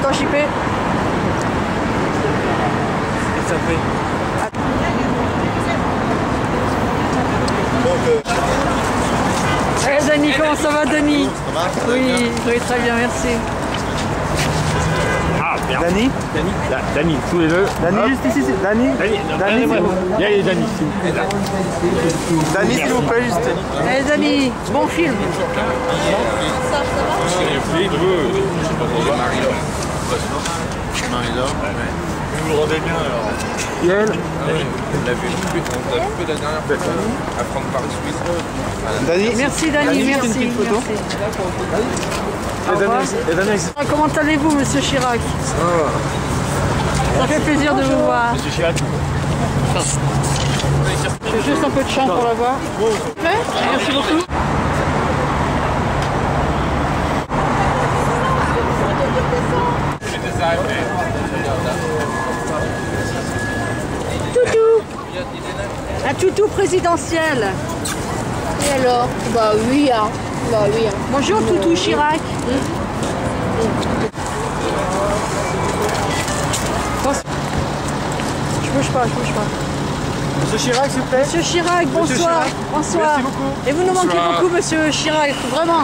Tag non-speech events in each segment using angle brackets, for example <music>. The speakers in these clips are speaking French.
Attends, JP. Ça fait. Eh Dani, comment ça va Dani Oui, oui, très bien, merci. Ah, merde. Dani Dani Da- Dani, tous les deux. Dani, juste ici, c'est Dani. Dani, Dani, Dani, c'est bon. Il y a les Dani, s'il vous plaît, là. Dani, s'il vous plaît, juste. Eh Dani, bon film. Vous vous rendez bien alors Yael. On l'a vu, on l'a vu la dernière fois à Franck Paris Suisse. Dani. Merci Dani, une merci. photo. merci. Et Dani, Ah, Comment allez-vous, monsieur Chirac Ça fait plaisir de vous voir. Monsieur Chirac J'ai juste un peu de chant pour la voir. Ouais, merci beaucoup. Toutou Un toutou présidentiel. Et alors Bah oui, hein. Bah oui. Hein. Bonjour Toutou Chirac. Pense- Je bouge pas, je bouge pas. Monsieur Chirac, s'il vous plaît. Monsieur Chirac, bonsoir. Chirac, Bonsoir. merci beaucoup. Et vous nous manquez Bonsoir. beaucoup, monsieur Chirac, vraiment.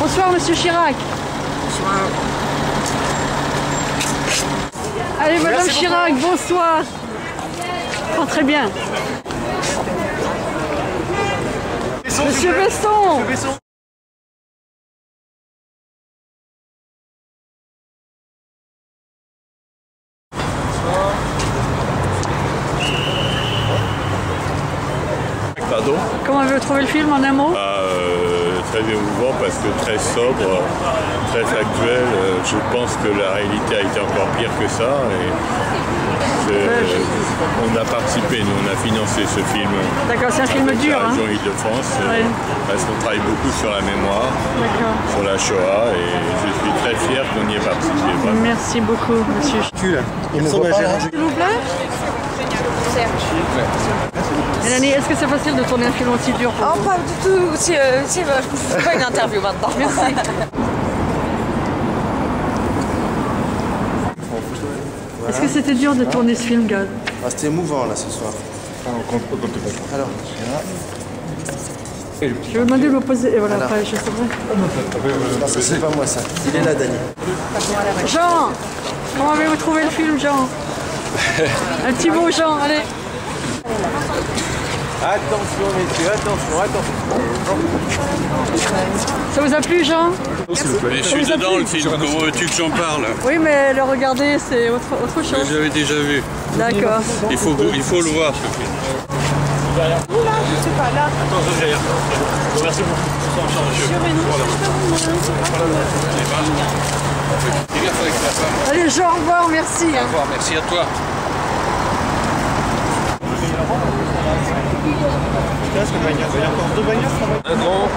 Bonsoir, monsieur Chirac. Allez, madame Chirac, bonsoir. Oh, très bien. Monsieur Besson. Besson. Pardon? Comment avez-vous trouvé le film en un mot? Ah, euh, Très émouvant parce que très sobre, très factuel. Euh, Je pense que la réalité a été encore pire que ça. Et on a participé, nous, on a financé ce film. D'accord, c'est un film dur, La hein région Île-de-France, euh, Ouais. parce qu'on travaille beaucoup sur la mémoire, sur la Shoah, et je suis très fier qu'on y ait participé. Merci beaucoup, monsieur. Il ressemble à Gérard S'il vous plaît Mélanie, est-ce que c'est facile de tourner un film aussi dur pour Oh, pas du tout. C'est euh, c'est, euh, c'est pas une interview maintenant. Merci. Est-ce que c'était dur de tourner ce film, Gad Ah, C'était émouvant là ce soir. Alors, Je vais demander de me poser. Et voilà, après, je saurai. non, ça c'est pas moi ça. Il est là, Dani. Jean Comment avez-vous trouvé le film, Jean? <laughs> Un petit mot, Jean, allez. Attention, messieurs, attention, attention. Ça vous a plu, Jean? Je suis dedans le film, comment veux-tu que j'en parle Oui, mais le regarder, c'est autre, autre chose. J'avais déjà vu. D'accord. Il faut, il faut le voir ce film. Attention derrière. Merci beaucoup. Fais gaffe avec la femme. Allez, Jean, au revoir, merci. hein. Au revoir, merci à toi. Il y a encore deux bagnoles Un grand,